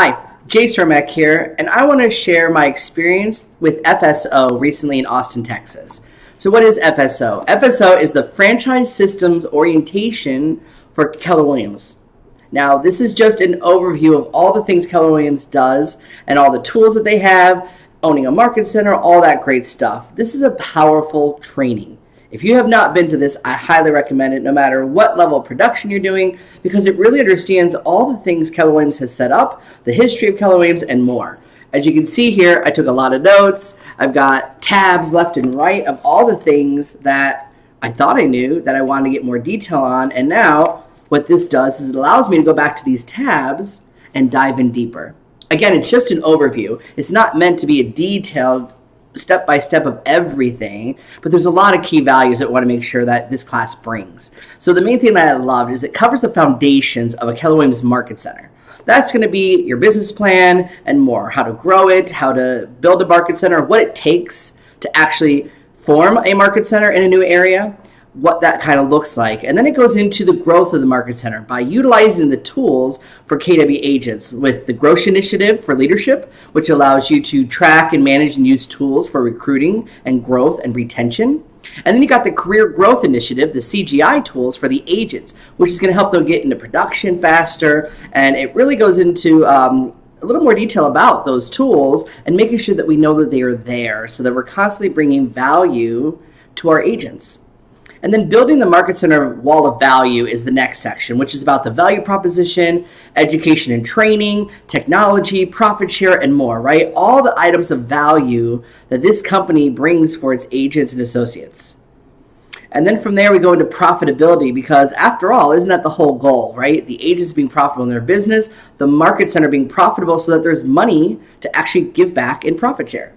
Hi, Jay Cermak here, and I want to share my experience with FSO recently in Austin, Texas. So, what is FSO? FSO is the Franchise Systems Orientation for Keller Williams. Now, this is just an overview of all the things Keller Williams does and all the tools that they have, owning a market center, all that great stuff. This is a powerful training. If you have not been to this, I highly recommend it no matter what level of production you're doing because it really understands all the things Keller Williams has set up, the history of Keller Williams, and more. As you can see here, I took a lot of notes. I've got tabs left and right of all the things that I thought I knew that I wanted to get more detail on. And now what this does is it allows me to go back to these tabs and dive in deeper. Again, it's just an overview. It's not meant to be a detailed step by step of everything, but there's a lot of key values that want to make sure that this class brings. So the main thing that I loved is it covers the foundations of a Keller Williams Market Center. That's going to be your business plan and more, how to grow it, how to build a market center, what it takes to actually form a market center in a new area, what that kind of looks like. And then it goes into the growth of the market center by utilizing the tools for KW agents with the Growth Initiative for leadership, which allows you to track and manage and use tools for recruiting and growth and retention. And then you got the Career Growth Initiative, the CGI tools for the agents, which is going to help them get into production faster. And it really goes into um, a little more detail about those tools and making sure that we know that they are there so that we're constantly bringing value to our agents. And then building the market center wall of value is the next section, which is about the value proposition, education and training, technology, profit share, and more, right? All the items of value that this company brings for its agents and associates. And then from there, we go into profitability because, after all, isn't that the whole goal, right? The agents being profitable in their business, the market center being profitable so that there's money to actually give back in profit share.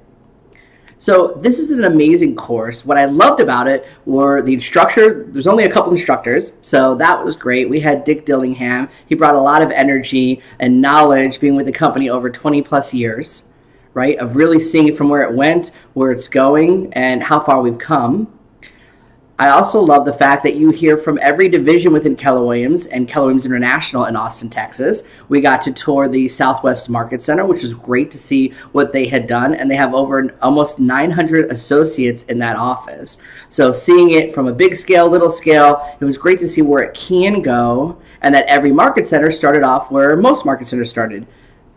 So this is an amazing course. What I loved about it were the instructor. There's only a couple instructors, so that was great. We had Dick Dillingham. He brought a lot of energy and knowledge, being with the company over 20 plus years, right? Of really seeing it from where it went, where it's going, and how far we've come. I also love the fact that you hear from every division within Keller Williams and Keller Williams International in Austin, Texas. We got to tour the Southwest Market Center, which was great to see what they had done. And they have over almost 900 associates in that office. So seeing it from a big scale, little scale, it was great to see where it can go and that every market center started off where most market centers started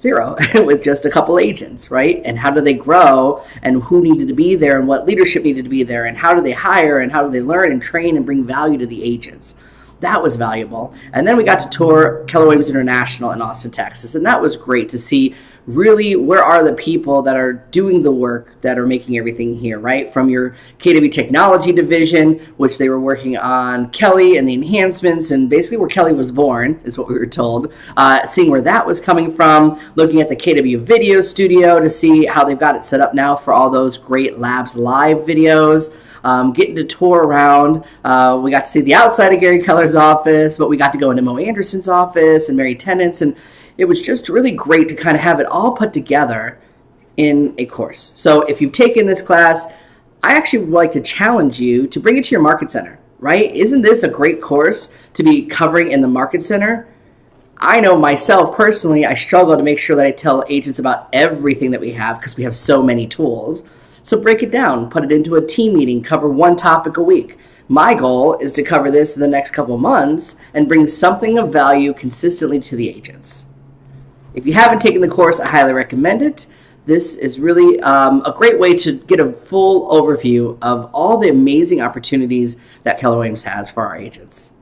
zero with just a couple agents, right? And how do they grow and who needed to be there and what leadership needed to be there and how do they hire and how do they learn and train and bring value to the agents. That was valuable. And then we got to tour Keller Williams International in Austin, Texas. And that was great to see really where are the people that are doing the work that are making everything here, right? From your KW Technology division, which they were working on Kelle and the enhancements, and basically where Kelle was born, is what we were told. Uh, seeing where that was coming from, looking at the KW Video Studio to see how they've got it set up now for all those great Labs Live videos. Um, getting to tour around. Uh, we got to see the outside of Gary Keller's office, but we got to go into Mo Anderson's office and Mary Tennant's, and it was just really great to kind of have it all put together in a course. So if you've taken this class, I actually would like to challenge you to bring it to your market center, right? Isn't this a great course to be covering in the market center? I know myself personally, I struggle to make sure that I tell agents about everything that we have because we have so many tools. So break it down, put it into a team meeting, cover one topic a week. My goal is to cover this in the next couple months and bring something of value consistently to the agents. If you haven't taken the course, I highly recommend it. This is really um, a great way to get a full overview of all the amazing opportunities that Keller Williams has for our agents.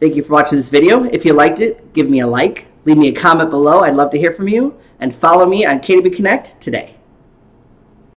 Thank you for watching this video. If you liked it, give me a like, leave me a comment below. I'd love to hear from you, and follow me on KW Connect today.